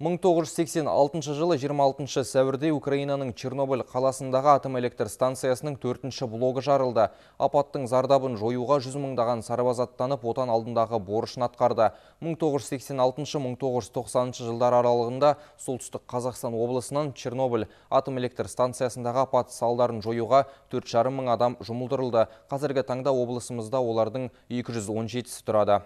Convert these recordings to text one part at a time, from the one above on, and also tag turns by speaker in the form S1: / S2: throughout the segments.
S1: 1986 жылы 26 сәуірде Украинаның Чернобыль қаласындағы атом электр станциясының төртінші блогы жарылды. Апаттың зардабын жоюға жүз мыңдаған сарбаз аттанып, отан алдындағы борышын атқарды. 1986-1990 жылдар аралығында солтүстік Қазақстан облысынан Чернобыль атом электр станциясындағы апат салдарын жоюға 4,5 мың адам жұмылдырылды. Қазіргі таңда облысымызда олардың 217-сі тұрады.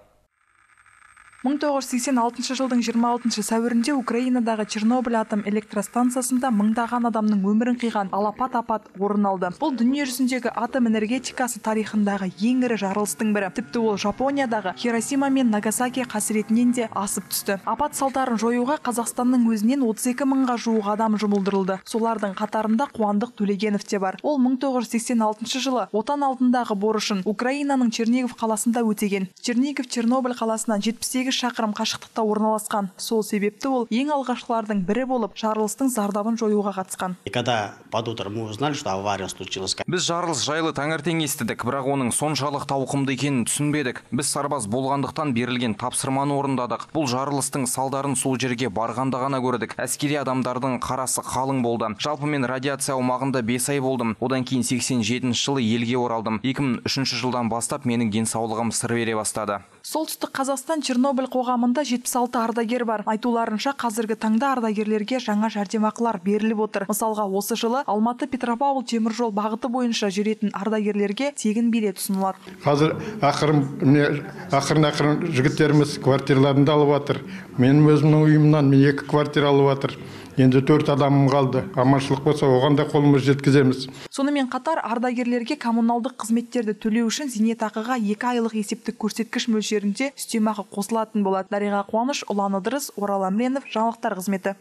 S2: 1986 жылдың 26 сәуірінде Украинадағы Чернобыль атом электростанциясында мыңдаған адамның өмірін қиған алапат апат орын алды. Бұл дүние жүзіндегі атом энергетикасы тарихындағы ең ірі жарылыстың бірі. Тіпті ол Жапониядағы Хиросима мен Нагасаки қасіретінен де асып түсті. Апат салдарын жоюға Қазақстанның өзінен 32 мыңға жуық адам жұмылдырылды. Солардың қатарында Қуандық Төлегенов те бар. Ол 1986 жылы отан алдындағы борышын Украинаның Чернигов қаласында өтеген. Чернигов Чернобыль қаласынан 78 шақырым қашықтықта орналасқан. Сол себепті ол ең алғашқылардың бірі болып жарылыстың зардабын жоюға қатысқан.
S3: Когда под утро мы узнали что авария случилась
S4: біз жарылыс жайлы таңертең естідік бірақ оның соншалық тауқымды екенін түсінбедік. Біз сарбаз болғандықтан берілген тапсырманы орындадық. Бұл жарылыстың салдарын сол жерге барғанда ғана көрдік. Әскери адамдардың қарасы қалың болды. Жалпы мен радиация аумағында бес ай болдым. Одан кейін 87 жылы елге оралдым. 2003 жылдан бастап менің денсаулығым сыр бере бастады.
S2: Солтүстік қазақстан чернобыль қоғамында 76 ардагер бар. Айтуларынша қазіргі таңда ардагерлерге жаңа жәрдемақылар беріліп отыр. Мысалға осы жылы алматы петропавл теміржол бағыты бойынша жүретін ардагерлерге тегін билет ұсынылады.
S5: Қазір ақырын ақырын жігіттеріміз квартираларында алып жатыр. Менің өзімнің үйімнан мен екі квартира алып жатыр. Енді төрт адамым қалды. Аманшылық болса оған да қолымыз жеткіземіз.
S2: Сонымен қатар ардагерлерге коммуналдық қызметтерді төлеу үшін зейнетақыға екі айлық есептік көрсеткіш мөлшерінде үстемақы қосылатын болады. Дариға қуаныш ұлан ыдырыс орал әміренов жаңалықтар қызметі.